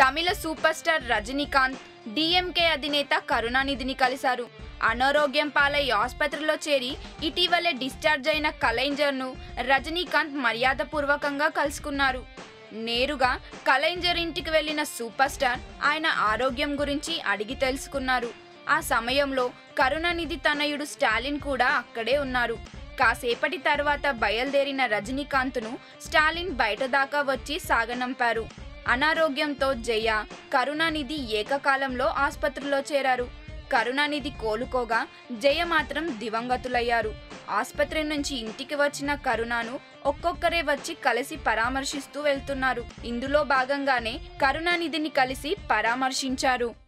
Tamil super star Rajinikanth DMK అధినేత కరుణానిధిని కలిశారు. అనారోగ్యం పాలై ఆసుపత్రిలో చేరి ఇటీవలే డిశ్చార్జ్ అయిన కలైంజర్ను రజనీకాంత్ మర్యాదపూర్వకంగా కలుసుకున్నారు. నేరుగా కలైంజర్ ఇంటికి వెళ్ళిన సూపర్ స్టార్ ఆయన ఆరోగ్యం గురించి అడిగి తెలుసుకున్నారు. ఆ సమయంలో కరుణానిధి తనయుడు స్టాలిన్ కూడా అక్కడే ఉన్నారు. కాసేపటి తర్వాత బయలుదేరిన రజనీకాంత్ను స్టాలిన్ బయట దాకా వచ్చి సాగనంపారు. అనారోగ్యంతో జయ కరుణానిధి ఏకకాలంలో ఆసుపత్రిలో చేరారు. కరుణానిధి కోలుకోగా జయ మాత్రం దివంగతులయ్యారు. ఆసుపత్రి నుంచి ఇంటికి వచ్చిన కరుణాను ఒక్కొక్కరే వచ్చి కలిసి పరామర్శిస్తూ వెళ్తున్నారు. ఇందులో భాగంగానే కరుణానిధిని కలిసి పరామర్శించారు.